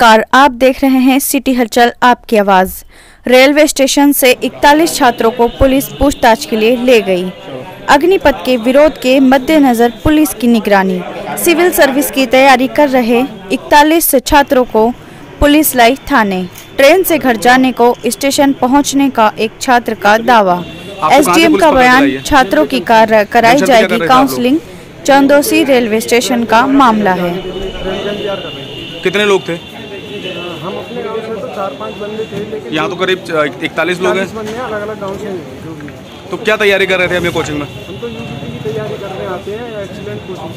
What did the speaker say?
नमस्कार, आप देख रहे हैं सिटी हलचल, आपकी आवाज़। रेलवे स्टेशन से 41 छात्रों को पुलिस पूछताछ के लिए ले गई। अग्निपथ के विरोध के मद्देनजर पुलिस की निगरानी। सिविल सर्विस की तैयारी कर रहे 41 छात्रों को पुलिस लाई थाने। ट्रेन से घर जाने को स्टेशन पहुँचने का एक छात्र का दावा। एसडीएम का बयान छात्रों की कार कराई टेंशन से क्या कर जाएगी? काउंसलिंग चंदोसी रेलवे स्टेशन का मामला है। कितने लोग थे? हम अपने गाँव से तो चार पाँच बंदे थे लेकिन यहाँ तो करीब इकतालीस लोग हैं। बंदे अलग अलग गाँव से तो क्या तैयारी कर रहे थे हम ये कोचिंग में? हम तो यूपीटी की तैयारी करने आते हैं एक्सीलेंट कोचिंग